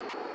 you